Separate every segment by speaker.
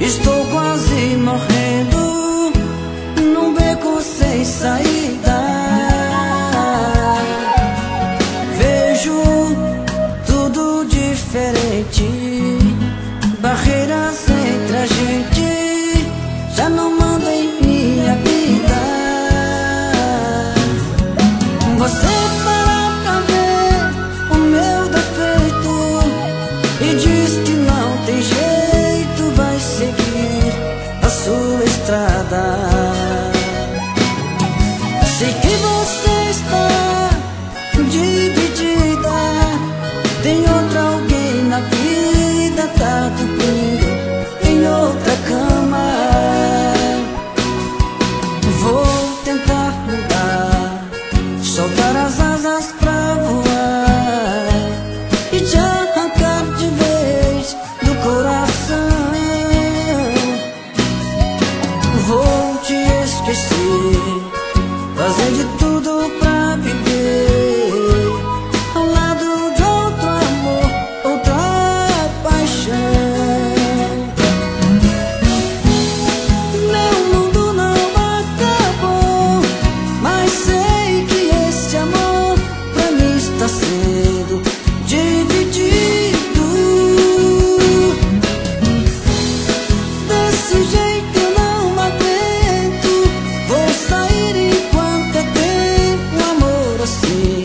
Speaker 1: Estou quase morrendo num beco sem saída. Vejo tudo diferente. Barreiras entre a gente já não manda em minha vida. Você fala pra ver o meu defeito e diz que não tem jeito. Tem outra alguém na vida Tá dormindo em outra cama. Vou tentar mudar Soltar as asas pra voar E te arrancar de vez do coração. Vou te esquecer Fazer de tudo see.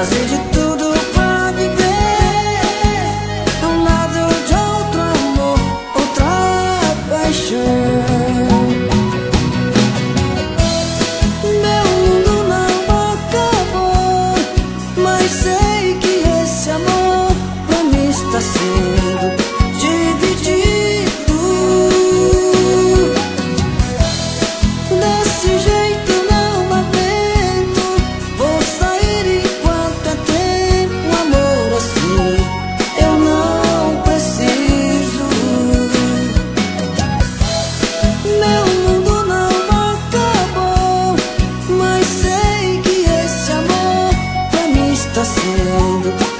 Speaker 1: Fazer de está sendo